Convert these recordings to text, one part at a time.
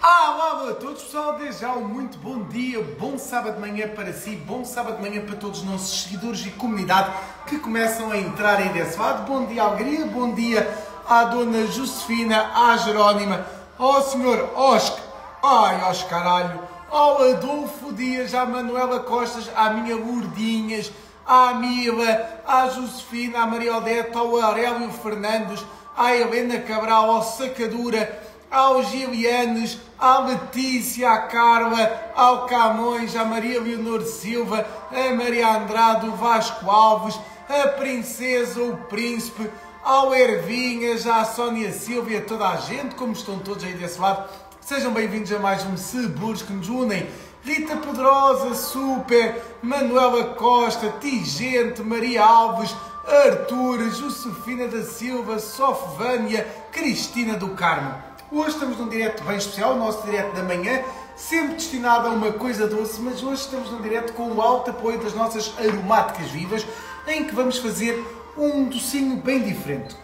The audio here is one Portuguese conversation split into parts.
Olá a todos, pessoal. Desde já um muito bom dia, bom sábado de manhã para si, bom sábado de manhã para todos os nossos seguidores e comunidade que começam a entrar aí desse lado. Bom dia, Alegria, bom dia à Dona Josefina, à Jerónima, ao Senhor Oscar, ai, Oscar caralho, ao Adolfo Dias, à Manuela Costas, à minha Lourdinhas, à Mila, à Josefina, à Maria Odete, ao Aurélio Fernandes, à Helena Cabral, ao Sacadura, aos Gilianes, à Letícia, à Carla, ao Camões, à Maria Leonor Silva, a Maria Andrade, o Vasco Alves, a Princesa, o Príncipe, ao Ervinhas, à Sónia Silva e a toda a gente, como estão todos aí desse lado. Sejam bem-vindos a mais um Seguros que nos unem. Rita Pedrosa, Super, Manuela Costa, Tigente, Maria Alves, Artur, Josefina da Silva, Sofvânia, Cristina do Carmo. Hoje estamos num direto bem especial, o nosso direto da manhã, sempre destinado a uma coisa doce, mas hoje estamos num direto com o alto apoio das nossas aromáticas vivas, em que vamos fazer um docinho bem diferente.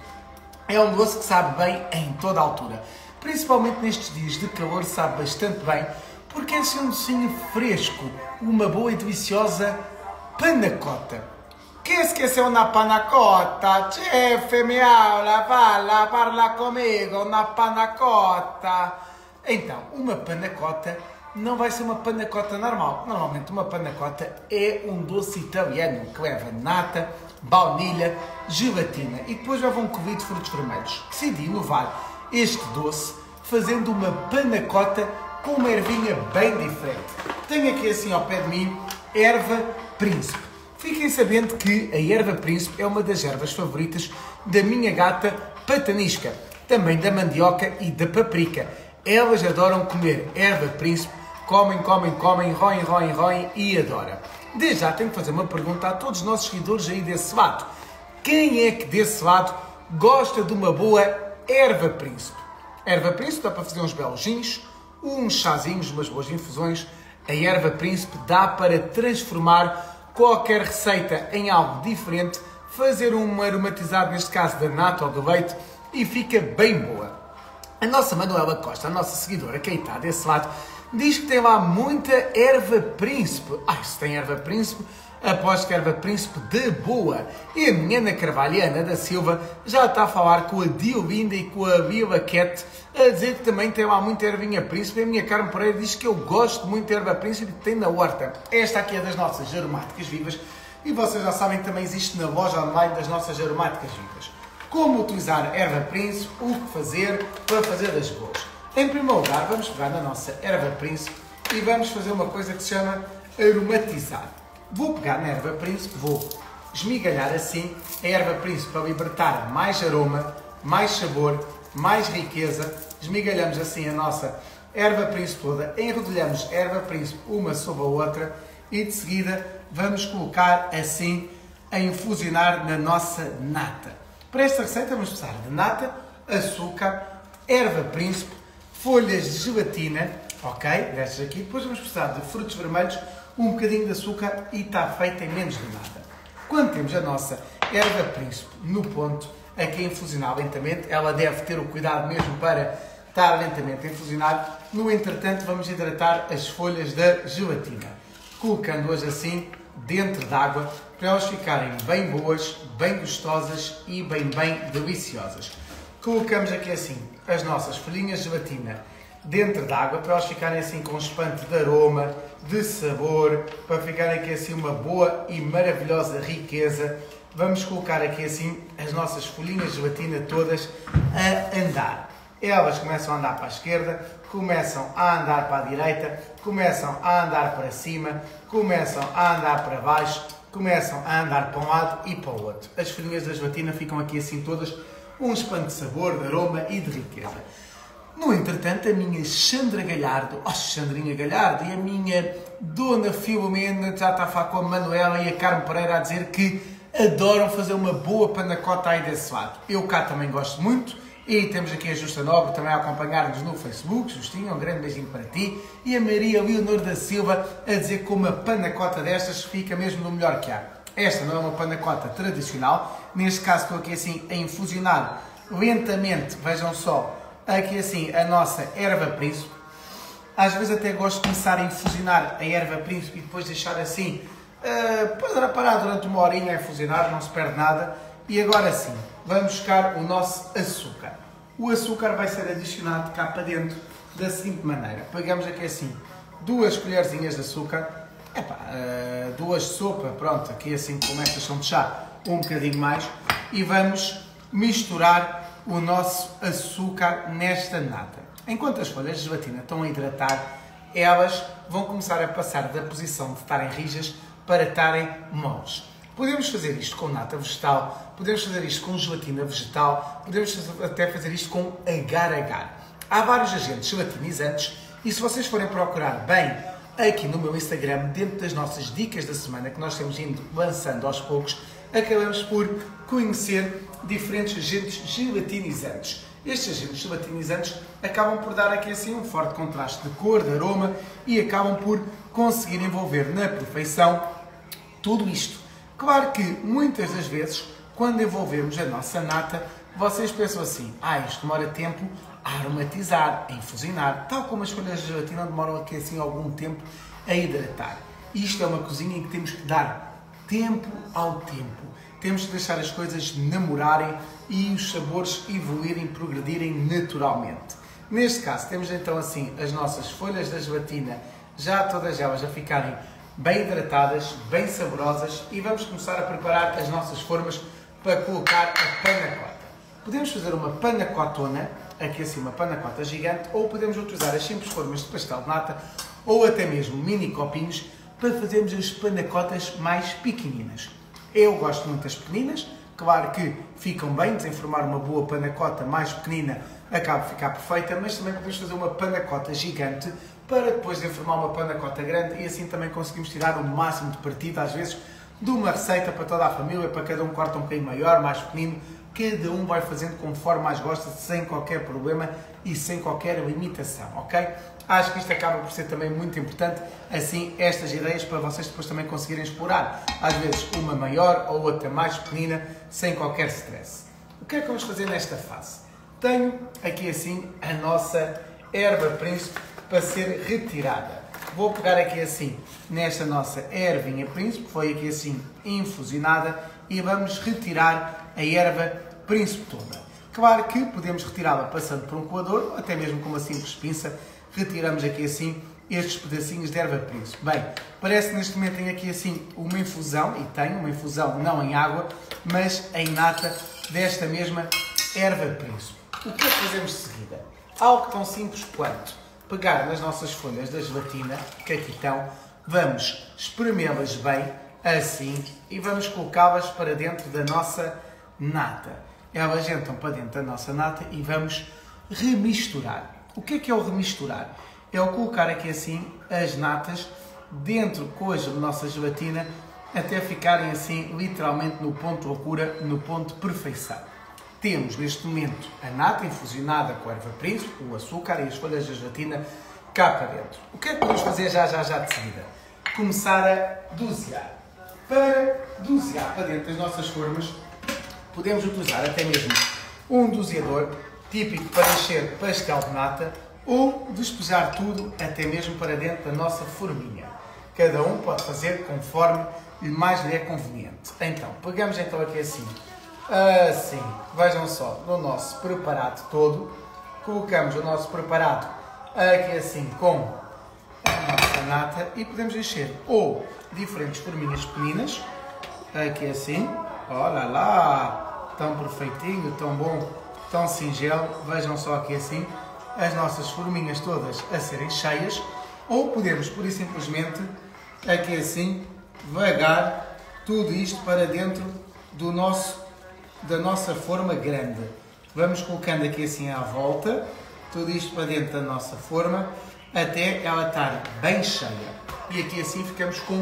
É um doce que sabe bem em toda a altura. Principalmente nestes dias de calor, sabe bastante bem, porque é assim um docinho fresco, uma boa e deliciosa panacota. Che esqueceu una panacota? Chefe, mi aula, fala, parla comigo, uma panacota. Então, uma panacota não vai ser uma panacota normal. Normalmente uma panacota é um doce italiano que leva nata, baunilha, gelatina e depois leva um cozido de frutos vermelhos. Decidi inovar este doce fazendo uma panacota com uma ervinha bem diferente. Tenho aqui assim ao pé de mim erva príncipe. Fiquem sabendo que a erva príncipe é uma das ervas favoritas da minha gata patanisca, também da mandioca e da paprika. Elas adoram comer erva príncipe, comem, comem, comem, roem, roem, roem e adoram. Desde já tenho que fazer uma pergunta a todos os nossos seguidores aí desse lado. Quem é que desse lado gosta de uma boa erva príncipe? Erva príncipe dá para fazer uns belos uns chazinhos, umas boas infusões. A erva príncipe dá para transformar qualquer receita em algo diferente, fazer um aromatizado, neste caso da nata ou do leite, e fica bem boa. A nossa Manuela Costa, a nossa seguidora, quem está desse lado, diz que tem lá muita erva príncipe. Ai, se tem erva príncipe, após que erva príncipe de boa. E a minha Ana Carvalho, Ana da Silva, já está a falar com a Diolinda e com a Vila Cat, a dizer que também tem lá muita ervinha príncipe. A minha Carmen Pereira diz que eu gosto muito de erva príncipe que tem na horta. Esta aqui é das nossas aromáticas vivas e vocês já sabem que também existe na loja online das nossas aromáticas vivas. Como utilizar erva príncipe, o que fazer para fazer das boas. Em primeiro lugar, vamos pegar na nossa erva príncipe e vamos fazer uma coisa que se chama aromatizar. Vou pegar na erva príncipe, vou esmigalhar assim a erva príncipe para libertar mais aroma, mais sabor, mais riqueza. Esmigalhamos assim a nossa erva príncipe toda, enrodilhamos erva príncipe uma sobre a outra e de seguida vamos colocar assim a infusionar na nossa nata. Para esta receita vamos precisar de nata, açúcar, erva príncipe, folhas de gelatina, ok? Destas aqui. Depois vamos precisar de frutos vermelhos, um bocadinho de açúcar e está feita em menos de nada. Quando temos a nossa erva príncipe no ponto, a infusionar lentamente, ela deve ter o cuidado mesmo para estar lentamente a infusionar. No entretanto, vamos hidratar as folhas da gelatina, colocando-as assim dentro d'água para elas ficarem bem boas, bem gostosas e bem, bem deliciosas. Colocamos aqui assim as nossas folhinhas de gelatina dentro d'água para elas ficarem assim com um espante de aroma, de sabor, para ficarem aqui assim uma boa e maravilhosa riqueza. Vamos colocar aqui assim as nossas folhinhas de gelatina todas a andar. Elas começam a andar para a esquerda, começam a andar para a direita, começam a andar para cima, começam a andar para baixo, começam a andar para um lado e para o outro. As folhinhas da gelatina ficam aqui assim todas um espante de sabor, de aroma e de riqueza. No entretanto, a minha Sandra Galhardo, oh Sandrinha Galhardo, e a minha Dona Filomena já está a falar com a Manuela e a Carmen Pereira a dizer que adoram fazer uma boa panacota aí desse lado. Eu cá também gosto muito. E temos aqui a Justa Nobre também a acompanhar-nos no Facebook. Justinha, um grande beijinho para ti. E a Maria Leonor da Silva a dizer que uma panacota destas fica mesmo no melhor que há. Esta não é uma panacota tradicional. Neste caso estou aqui assim a infusionar lentamente, vejam só, aqui assim a nossa erva príncipe. Às vezes até gosto de começar a infusionar a erva príncipe e depois deixar assim, uh, para parar durante uma horinha a infusionar, não se perde nada. E agora sim, vamos buscar o nosso açúcar. O açúcar vai ser adicionado cá para dentro da seguinte maneira. Pegamos aqui assim, duas colherzinhas de açúcar, epá, uh, duas de sopa, pronto, aqui assim como estas são de chá, um bocadinho mais, e vamos misturar o nosso açúcar nesta nata. Enquanto as folhas de gelatina estão a hidratar, elas vão começar a passar da posição de estarem rijas para estarem moles. Podemos fazer isto com nata vegetal, podemos fazer isto com gelatina vegetal, podemos até fazer isto com agar-agar. Há vários agentes gelatinizantes e se vocês forem procurar bem aqui no meu Instagram, dentro das nossas dicas da semana que nós temos indo lançando aos poucos, acabamos por conhecer diferentes agentes gelatinizantes. Estes agentes gelatinizantes acabam por dar aqui assim um forte contraste de cor, de aroma e acabam por conseguir envolver na perfeição tudo isto. Claro que muitas das vezes, quando envolvemos a nossa nata, vocês pensam assim: ah, isto demora tempo a aromatizar, a infusionar, tal como as folhas de gelatina demoram aqui assim algum tempo a hidratar. Isto é uma cozinha em que temos que dar tempo ao tempo. Temos que deixar as coisas namorarem e os sabores evoluírem, progredirem naturalmente. Neste caso, temos então assim as nossas folhas da gelatina, já todas elas a ficarem bem hidratadas, bem saborosas e vamos começar a preparar as nossas formas para colocar a panacota. Podemos fazer uma panacotona aqui assim uma panacota gigante, ou podemos utilizar as simples formas de pastel de nata, ou até mesmo mini copinhos, para fazermos as panacotas mais pequeninas. Eu gosto muito das pequeninas, claro que ficam bem, desenformar uma boa panacota mais pequenina acaba de ficar perfeita, mas também podemos fazer uma panacota gigante para depois desenformar uma panacota grande e assim também conseguimos tirar o máximo de partido, às vezes, de uma receita para toda a família, para cada um corta um bocadinho maior, mais pequenino, cada um vai fazendo conforme mais gosta, sem qualquer problema e sem qualquer limitação, ok? Acho que isto acaba por ser também muito importante, assim, estas ideias para vocês depois também conseguirem explorar. Às vezes uma maior ou outra mais pequenina, sem qualquer stress. O que é que vamos fazer nesta fase? Tenho aqui assim a nossa erva príncipe para ser retirada. Vou pegar aqui assim nesta nossa ervinha príncipe, foi aqui assim infusionada, e vamos retirar a erva príncipe toda. Claro que podemos retirá-la passando por um coador, ou até mesmo com uma simples pinça, retiramos aqui assim estes pedacinhos de erva príncipe. Bem, parece que neste momento tem aqui assim uma infusão, e tem uma infusão não em água, mas em nata desta mesma erva príncipe. O que é que fazemos de seguida? Algo tão simples quanto pegar nas nossas folhas da gelatina, que aqui estão, vamos espremê-las bem, assim, e vamos colocá-las para dentro da nossa nata. Elas entram para dentro da nossa nata e vamos remisturar. O que é que é o remisturar? É o colocar aqui assim as natas dentro com a nossa gelatina até ficarem assim literalmente no ponto loucura, no ponto perfeição. Temos neste momento a nata infusionada com a erva príncipe, o açúcar e as folhas de gelatina cá para dentro. O que é que podemos fazer já, já, já de seguida? Começar a dosear. Para dosear para dentro das nossas formas, podemos utilizar até mesmo um doseador típico para encher pastel de nata ou despejar tudo até mesmo para dentro da nossa forminha. Cada um pode fazer conforme mais lhe é conveniente. Então, pegamos então aqui assim, assim, vejam só, no nosso preparado todo, colocamos o nosso preparado aqui assim com a nossa nata e podemos encher ou diferentes forminhas pequeninas, aqui assim, olha lá, tão perfeitinho, tão bom, tão singelo, vejam só aqui assim, as nossas forminhas todas a serem cheias, ou podemos, por simplesmente, aqui assim, vagar tudo isto para dentro do nosso, da nossa forma grande. Vamos colocando aqui assim à volta, tudo isto para dentro da nossa forma, até ela estar bem cheia. E aqui assim ficamos com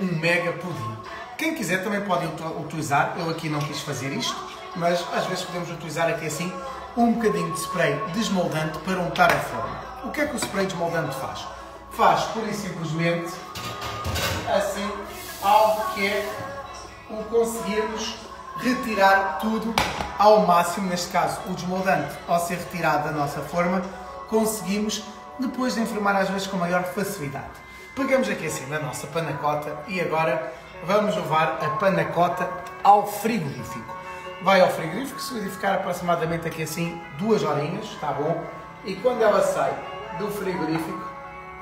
um mega pudim. Quem quiser também pode utilizar, eu aqui não quis fazer isto, mas às vezes podemos utilizar aqui assim um bocadinho de spray desmoldante para untar a forma. O que é que o spray desmoldante faz? Faz pura e simplesmente assim algo que é o conseguirmos retirar tudo ao máximo, neste caso o desmoldante ao ser retirado da nossa forma, conseguimos depois de enformar às vezes com maior facilidade. Pegamos aqui assim na nossa panacota e agora vamos levar a panacota ao frigorífico. Vai ao frigorífico, solidificar aproximadamente aqui assim duas horinhas, está bom? E quando ela sai do frigorífico,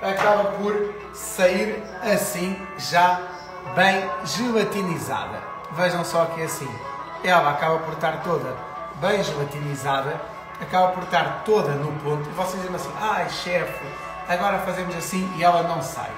acaba por sair assim, já bem gelatinizada. Vejam só que assim, ela acaba por estar toda bem gelatinizada, acaba por estar toda no ponto, e vocês dizem assim, ai chefe, agora fazemos assim e ela não sai.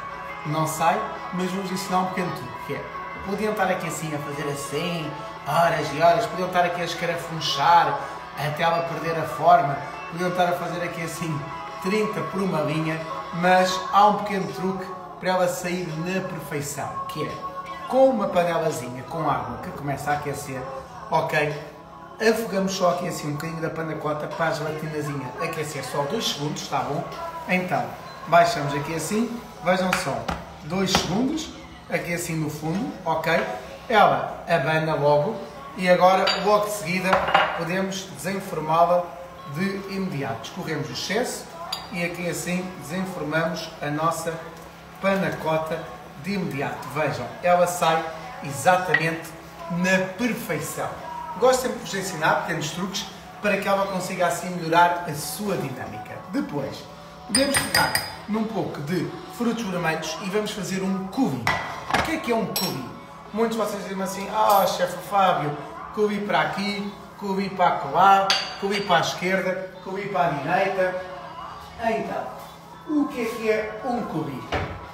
Não sai, mas vamos ensinar um pequeno truque, que é, podiam estar aqui assim a fazer assim, horas e horas, podiam estar aqui a escarafunchar até ela perder a forma, podiam estar a fazer aqui assim 30 por uma linha, mas há um pequeno truque para ela sair na perfeição, que é com uma panelazinha com água que começa a aquecer, ok? Afogamos só aqui assim um bocadinho da panacota para a gelatinazinha aquecer só 2 segundos, está bom? Então, baixamos aqui assim, vejam só, 2 segundos, aqui assim no fundo, ok? Ela abana logo e agora, logo de seguida, podemos desenformá-la de imediato. Escorremos o excesso e aqui assim desenformamos a nossa panacota de imediato. Vejam, ela sai exatamente na perfeição. Gosto sempre de vos ensinar pequenos truques para que ela consiga assim melhorar a sua dinâmica. Depois, podemos pegar num pouco de frutos vermelhos e vamos fazer um cubi. O que é que é um cubi? Muitos de vocês dizem assim, ah, oh, chefe Fábio, cubi para aqui, cubi para lá, cubi para a esquerda, cubi para a direita. Então, o que é que é um cubi?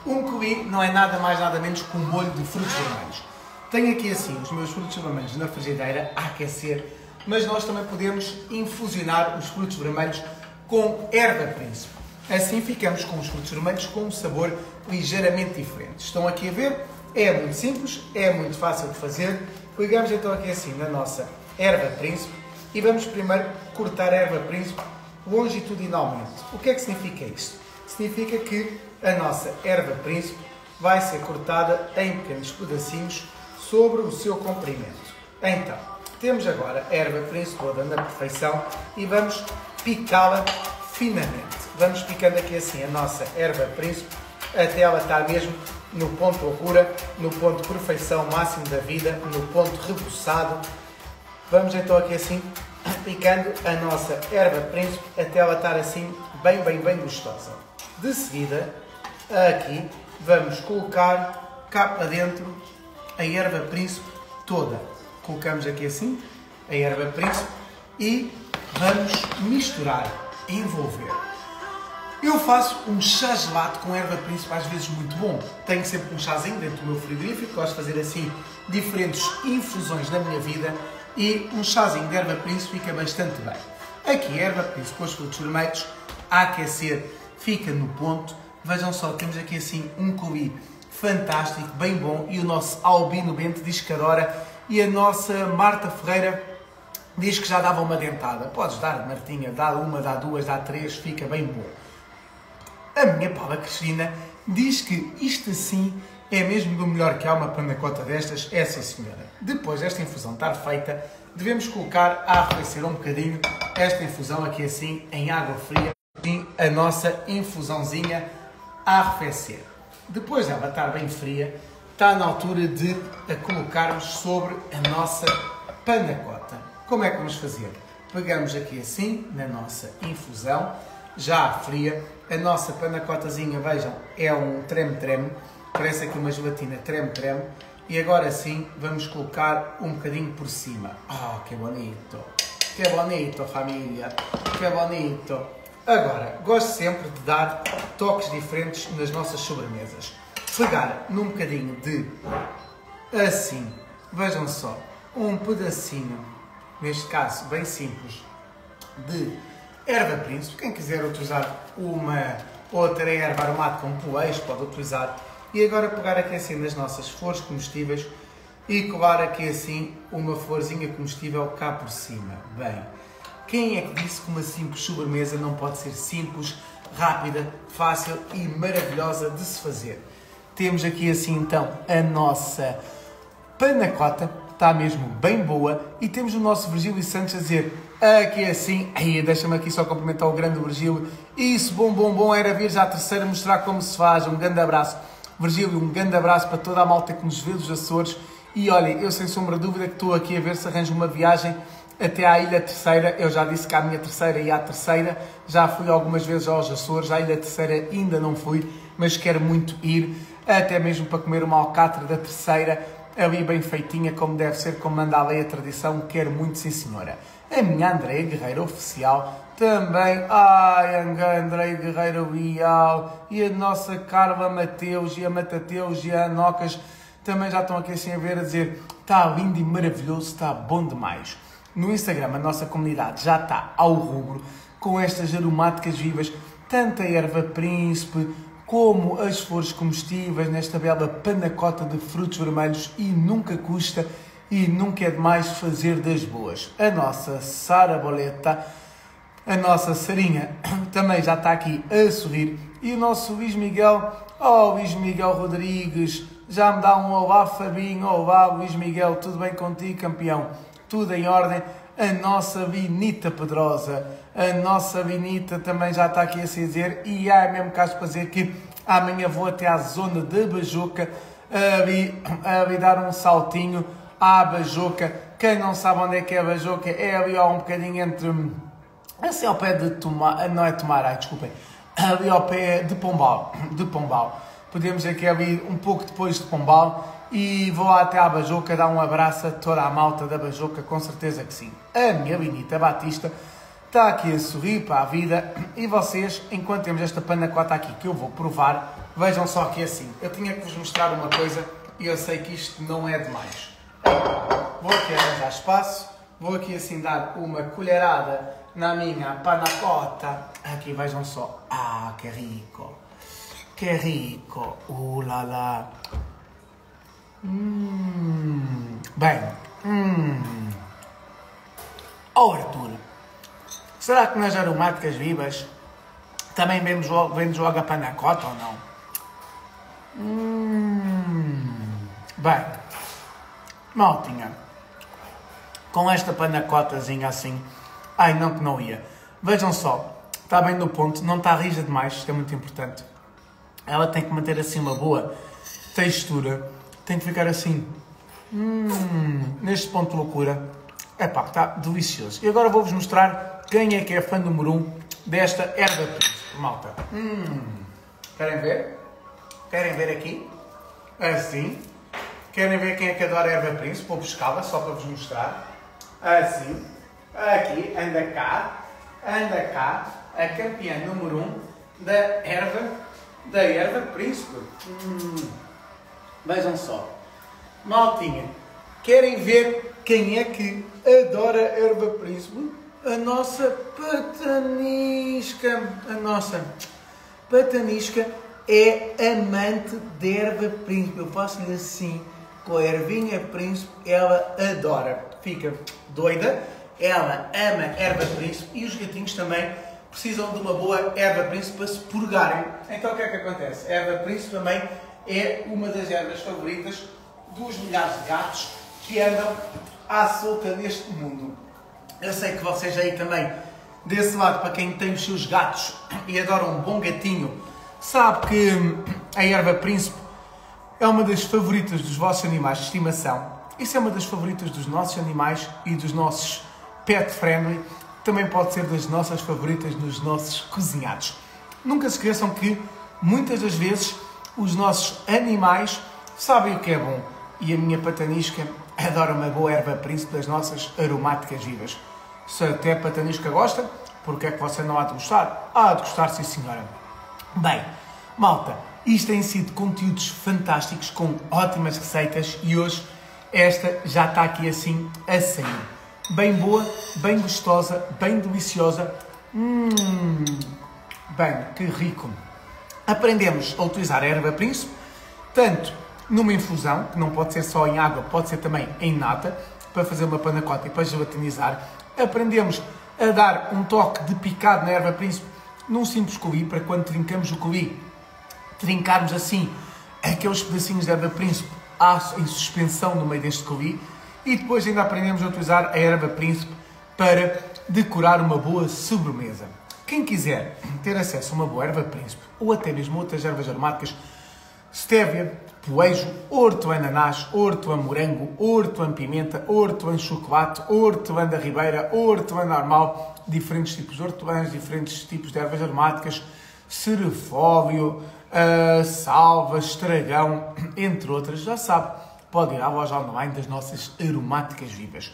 Um cubi não é nada mais nada menos que um molho de frutos vermelhos. Tenho aqui assim os meus frutos vermelhos na frigideira a aquecer, mas nós também podemos infusionar os frutos vermelhos com erva príncipe. Assim ficamos com os frutos vermelhos com um sabor ligeiramente diferente. Estão aqui a ver? É muito simples, é muito fácil de fazer. Pegamos então aqui assim na nossa erva príncipe e vamos primeiro cortar a erva príncipe longitudinalmente. O que é que significa isto? Significa que a nossa erva príncipe vai ser cortada em pequenos pedacinhos sobre o seu comprimento. Então, temos agora a erva príncipe toda na perfeição e vamos picá-la finamente. Vamos picando aqui assim a nossa erva príncipe até ela estar mesmo no ponto loucura, no ponto perfeição máximo da vida, no ponto rebuçado. Vamos então aqui assim, picando a nossa erva príncipe até ela estar assim bem, bem, bem gostosa. De seguida, aqui, vamos colocar cá para dentro a erva príncipe toda. Colocamos aqui assim a erva príncipe e vamos misturar, envolver. Eu faço um chá gelado com erva príncipe, às vezes muito bom. Tenho sempre um chazinho dentro do meu frigorífico, gosto de fazer assim diferentes infusões na minha vida e um chazinho de erva príncipe fica bastante bem. Aqui, erva príncipe com os frutos vermelhos, a aquecer, fica no ponto. Vejam só, temos aqui assim um cubi fantástico, bem bom, e o nosso Albino Bento diz que adora, e a nossa Marta Ferreira diz que já dava uma dentada. Podes dar, Martinha, dá uma, dá duas, dá três, fica bem bom. A minha Paula Cristina diz que isto assim é mesmo do melhor que há uma panacota destas, sim senhora. Depois desta infusão estar feita, devemos colocar a arrefecer um bocadinho esta infusão aqui assim em água fria e a nossa infusãozinha a arrefecer. Depois dela estar bem fria, está na altura de a colocarmos sobre a nossa panacota. Como é que vamos fazer? Pegamos aqui assim na nossa infusão, já fria, a nossa panacotazinha, vejam, é um treme-treme, parece aqui uma gelatina treme-treme. E agora sim, vamos colocar um bocadinho por cima. Oh, que bonito! Que bonito, família! Que bonito! Agora, gosto sempre de dar toques diferentes nas nossas sobremesas. Pegar num bocadinho de assim, vejam só, um pedacinho, neste caso bem simples, de erva príncipe. Quem quiser utilizar uma outra erva aromática como poeis, pode utilizar. E agora pegar aqui assim nas nossas flores comestíveis e colar aqui assim uma florzinha comestível cá por cima. Bem, quem é que disse que uma simples sobremesa não pode ser simples, rápida, fácil e maravilhosa de se fazer? Temos aqui assim então a nossa panacota está mesmo bem boa. E temos o nosso Virgílio Santos a dizer aqui assim, aí deixa-me aqui só cumprimentar o grande Virgílio. Isso, bom, bom, bom, era vir já a terceira mostrar como se faz. Um grande abraço. Virgílio, um grande abraço para toda a malta que nos vê dos Açores. E olha, eu sem sombra de dúvida que estou aqui a ver se arranjo uma viagem até à Ilha Terceira. Eu já disse que à minha terceira e à terceira. Já fui algumas vezes aos Açores, à Ilha Terceira ainda não fui, mas quero muito ir, até mesmo para comer uma alcatra da terceira, ali bem feitinha, como deve ser, como manda a lei a tradição. Quero muito, sim senhora. A minha Andréia Guerreiro Oficial também. Ai, Andréia Guerreiro Vial e a nossa Carla Mateus e a Matateus e a Anocas também já estão aqui assim a ver a dizer está lindo e maravilhoso, está bom demais. No Instagram a nossa comunidade já está ao rubro com estas aromáticas vivas, tanto a erva príncipe como as flores comestíveis nesta bela panacota de frutos vermelhos e nunca custa e nunca é demais fazer das boas. A nossa Sara Boleta, a nossa Sarinha, também já está aqui a sorrir e o nosso Luís Miguel, oh Luís Miguel Rodrigues, já me dá um olá Fabinho, olá Luís Miguel, tudo bem contigo campeão? Tudo em ordem? A nossa Vinita Pedrosa, a nossa Vinita também já está aqui a se dizer e há mesmo caso para dizer que amanhã vou até à zona de Bajuca a vir, a vir dar um saltinho à Bajuca. Quem não sabe onde é que é a Bajuca, é ali ó, um bocadinho entre, assim ao pé de Tomar, não é Tomar, ai, desculpem, ali ao pé de Pombal, de Pombal podemos aqui ali um pouco depois de Pombal e vou até à Bajoca dar um abraço a toda a malta da Bajoca, com certeza que sim. A minha Benita Batista está aqui a sorrir para a vida e vocês, enquanto temos esta panacota aqui que eu vou provar, vejam só aqui assim. Eu tinha que vos mostrar uma coisa e eu sei que isto não é demais. Vou aqui arranjar espaço, vou aqui assim dar uma colherada na minha panacota. Aqui vejam só. Ah, que rico! Che rico! Uh là là! Hum, bem, hum. Oh Arthur, será que nas aromáticas vivas também logo, vemos logo a panacota ou não? Hum, bem, maltinha, com esta panacotazinha assim, ai não que não ia. Vejam só, está bem no ponto, não está rija demais, isto é muito importante ela tem que manter assim uma boa textura, tem que ficar assim, hum, neste ponto de loucura. Epá, está delicioso. E agora vou-vos mostrar quem é que é fã número 1 um desta erva príncipe, malta. Hum, querem ver? Querem ver aqui? Assim. Querem ver quem é que adora erva príncipe? Vou buscá-la só para vos mostrar. Assim. Aqui, anda cá. Anda cá. A campeã número 1 um da erva da erva príncipe. Hum, vejam só. Maltinha, querem ver quem é que adora erva príncipe? A nossa patanisca. A nossa patanisca é amante de erva príncipe. Eu faço-lhe assim, com a ervinha príncipe, ela adora. Fica doida, ela ama erva príncipe e os gatinhos também precisam de uma boa erva príncipe para se purgarem. Então o que é que acontece? Erva príncipe também é uma das ervas favoritas dos milhares de gatos que andam à solta neste mundo. Eu sei que vocês aí também, desse lado, para quem tem os seus gatos e adora um bom gatinho, sabe que a erva príncipe é uma das favoritas dos vossos animais de estimação. Isso é uma das favoritas dos nossos animais e dos nossos pet friendly também pode ser das nossas favoritas nos nossos cozinhados. Nunca se esqueçam que muitas das vezes os nossos animais sabem o que é bom e a minha patanisca adora uma boa erva príncipe das nossas aromáticas vivas. Se até a patanisca gosta, porque é que você não há de gostar? Há de gostar, sim senhora. Bem, malta, isto tem sido conteúdos fantásticos com ótimas receitas e hoje esta já está aqui assim a sair bem boa, bem gostosa, bem deliciosa. Hum, bem, que rico. Aprendemos a utilizar a erva príncipe, tanto numa infusão, que não pode ser só em água, pode ser também em nata, para fazer uma panacota e para gelatinizar. Aprendemos a dar um toque de picado na erva príncipe num simples coulis, para quando trincamos o coulis, trincarmos assim aqueles pedacinhos de erva príncipe em suspensão no meio deste coulis e depois ainda aprendemos a utilizar a erva príncipe para decorar uma boa sobremesa. Quem quiser ter acesso a uma boa erva príncipe ou até mesmo outras ervas aromáticas, Stevia, poejo, horto-ananás, horto-morango, horto-pimenta, horto-chocolate, horto-da ribeira, horto normal, diferentes tipos de hortelãs, diferentes tipos de ervas aromáticas, cerefóvio, uh, salva, estragão, entre outras, já sabe, pode ir à loja online das nossas aromáticas vivas.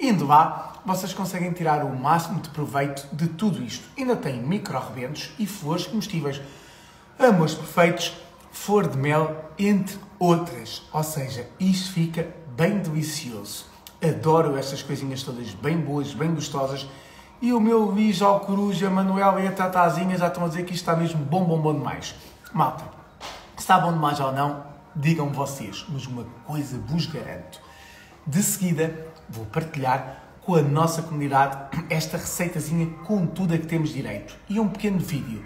Indo lá, vocês conseguem tirar o máximo de proveito de tudo isto. Ainda tem micro-rebentos e flores comestíveis. Amores perfeitos flor de mel, entre outras. Ou seja, isto fica bem delicioso. Adoro estas coisinhas todas bem boas, bem gostosas. E o meu Luís, ao Coruja, Manuel e a Tatazinha já estão a dizer que isto está mesmo bom, bom, bom demais. Malta, se está bom demais ou não, digam vocês. Mas uma coisa vos garanto. De seguida, vou partilhar com a nossa comunidade esta receitazinha com tudo a que temos direito. E um pequeno vídeo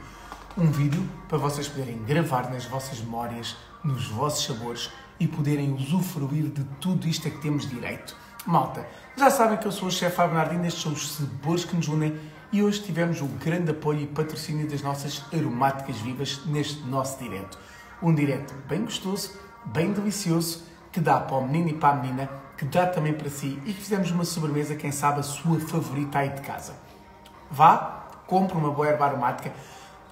um vídeo para vocês poderem gravar nas vossas memórias, nos vossos sabores e poderem usufruir de tudo isto a que temos direito. Malta, já sabem que eu sou o chefe Bernardino, estes são os sabores que nos unem e hoje tivemos o grande apoio e patrocínio das nossas aromáticas vivas neste nosso direto. Um direto bem gostoso, bem delicioso, que dá para o menino e para a menina, que dá também para si e que fizemos uma sobremesa, quem sabe, a sua favorita aí de casa. Vá, compre uma boa erva aromática,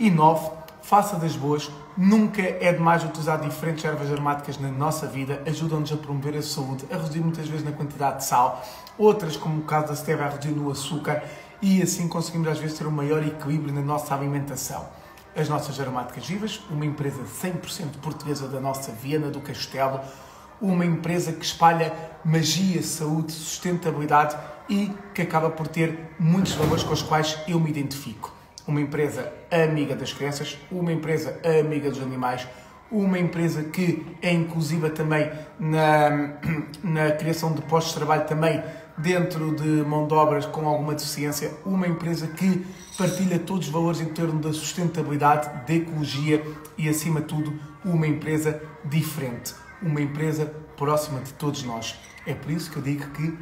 inove, faça das boas. Nunca é demais utilizar diferentes ervas aromáticas na nossa vida, ajudam-nos a promover a saúde, a reduzir muitas vezes na quantidade de sal, outras, como o caso da stevia, a reduzir no açúcar e assim conseguimos às vezes ter um maior equilíbrio na nossa alimentação. As nossas aromáticas vivas, uma empresa 100% portuguesa da nossa Viena do Castelo, uma empresa que espalha magia, saúde, sustentabilidade e que acaba por ter muitos valores com os quais eu me identifico. Uma empresa amiga das crianças, uma empresa amiga dos animais, uma empresa que é inclusiva também na, na criação de postos de trabalho também dentro de mão de obras com alguma deficiência, uma empresa que partilha todos os valores em torno da sustentabilidade, da ecologia e, acima de tudo, uma empresa diferente, uma empresa próxima de todos nós. É por isso que eu digo que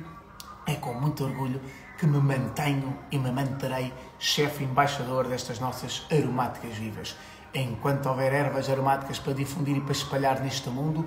é com muito orgulho que me mantenho e me manterei chefe embaixador destas nossas aromáticas vivas. Enquanto houver ervas aromáticas para difundir e para espalhar neste mundo,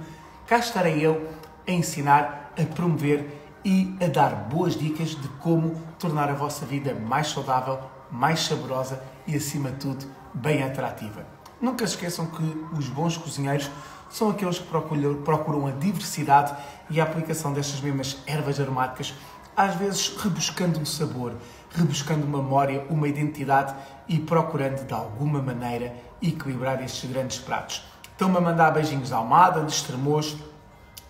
cá estarei eu a ensinar, a promover e a dar boas dicas de como tornar a vossa vida mais saudável, mais saborosa e, acima de tudo, bem atrativa. Nunca esqueçam que os bons cozinheiros são aqueles que procuram a diversidade e a aplicação destas mesmas ervas aromáticas às vezes rebuscando um sabor, rebuscando uma memória, uma identidade e procurando de alguma maneira equilibrar estes grandes pratos. Estão-me a mandar beijinhos da Almada, de Estremoz,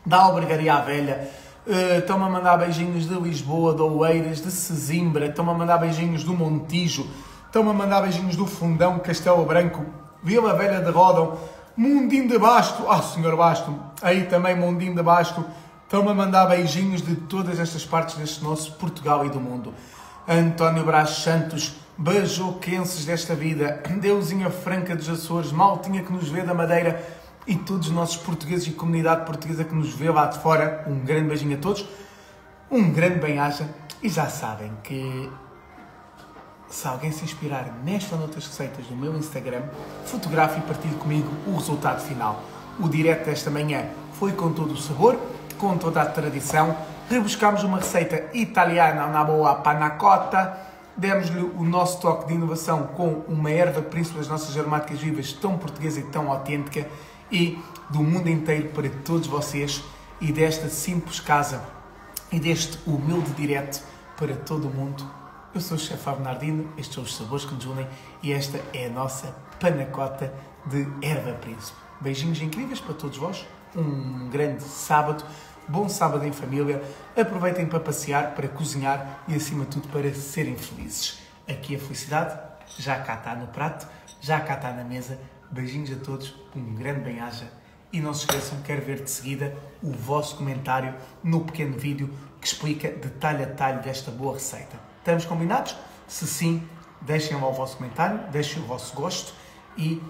da Albergaria à Velha, uh, estão-me a mandar beijinhos de Lisboa, de Oeiras, de Sesimbra, estão-me a mandar beijinhos do Montijo, estão-me a mandar beijinhos do Fundão, Castelo Branco, Vila Velha de Rodão, Mundinho de Basto, ah, oh, Senhor Basto, aí também Mundinho de Basto, Estão-me a mandar beijinhos de todas estas partes deste nosso Portugal e do mundo. António Brás Santos, beijoquenses desta vida, Deusinha Franca dos Açores, Maltinha que nos vê da Madeira e todos os nossos portugueses e comunidade portuguesa que nos vê lá de fora. Um grande beijinho a todos, um grande bem-aja e já sabem que se alguém se inspirar nesta ou noutras receitas do meu Instagram, fotografe e partilhe comigo o resultado final. O direto desta manhã foi com todo o sabor com toda a tradição. Rebuscámos uma receita italiana na boa panacota. Demos-lhe o nosso toque de inovação com uma erva príncipe das nossas aromáticas vivas tão portuguesa e tão autêntica e do mundo inteiro para todos vocês e desta simples casa e deste humilde direto para todo o mundo. Eu sou o chefe Bernardino, estes são os sabores que nos unem e esta é a nossa panacota de erva príncipe. Beijinhos incríveis para todos vós, um grande sábado bom sábado em família, aproveitem para passear, para cozinhar e, acima de tudo, para serem felizes. Aqui a felicidade já cá está no prato, já cá está na mesa. Beijinhos a todos, um grande bem-aja e não se esqueçam, quero ver de seguida o vosso comentário no pequeno vídeo que explica detalhe a detalhe desta boa receita. Estamos combinados? Se sim, deixem lá o vosso comentário, deixem o vosso gosto e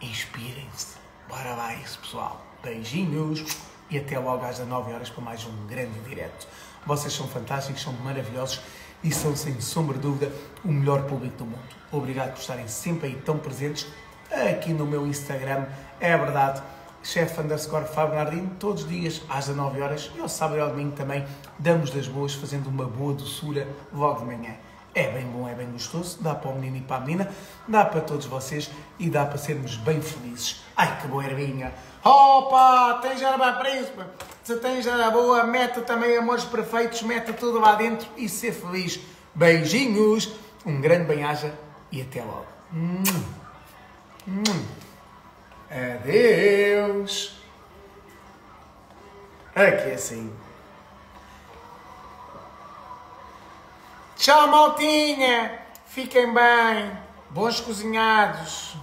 inspirem-se. Bora lá isso, pessoal. Beijinhos! e até logo às 19 horas para mais um grande direto. Vocês são fantásticos, são maravilhosos e são, sem sombra de dúvida, o melhor público do mundo. Obrigado por estarem sempre aí tão presentes aqui no meu Instagram. É verdade, chefe underscore Fábio Nardino, todos os dias às 19 horas e ao sábado e ao domingo também damos das boas fazendo uma boa doçura logo de manhã. É bem bom, é bem gostoso, dá para o menino e para a menina, dá para todos vocês e dá para sermos bem felizes. Ai que boa ervinha! Opa, tens erva príncipe! Se tens erva boa, mete também amores perfeitos, mete tudo lá dentro e ser feliz. Beijinhos, um grande bem-aja e até logo. Adeus. Aqui é assim. Tchau, maltinha. Fiquem bem. Bons cozinhados.